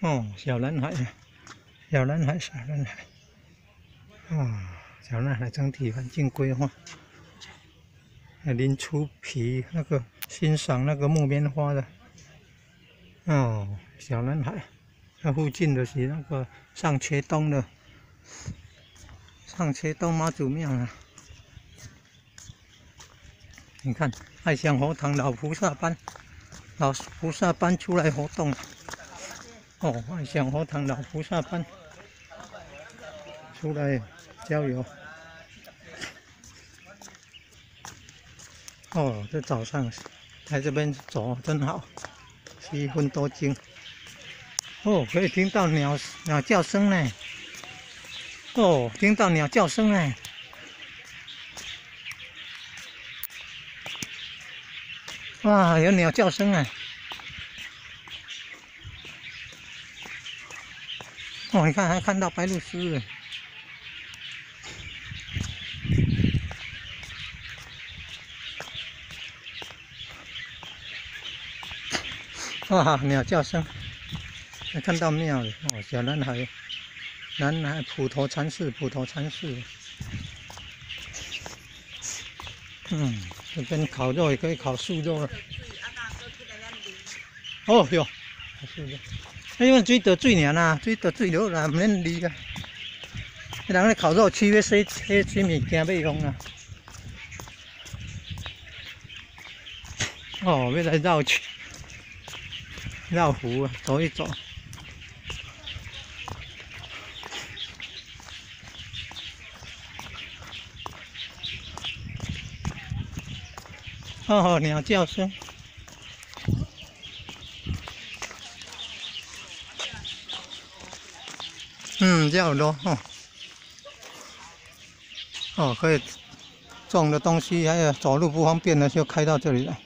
哦，小男孩，小男孩，小男孩，啊，小男孩整体环境规划，临出皮那个欣赏那个木棉花的，哦，小男孩，那附近的是那个上切东的，上切东妈祖庙啊，你看爱香佛堂老菩萨班，老菩萨班出来活动。哦，爱香佛堂老菩萨班出来郊游。哦，这早上来这边走真好，气氛多静。哦，可以听到鸟鸟叫声呢。哦，听到鸟叫声呢。哇，有鸟叫声啊！哦，你看，还看到白鹭鸶。哇，鸟叫声，还看到庙了。哦，小男孩，男孩普陀禅寺，普陀禅寺。嗯，这边烤肉也可以烤素肉了。哦哟，素肉。因为水得水凉啦，水得水了啦，唔免理个。人咧烤肉，七月洗洗洗物件备用啊。哦，要来绕去绕湖啊，走一走。哦，鸟叫声。嗯，这样多哦，哦，可以种的东西，还有走路不方便的，就开到这里来。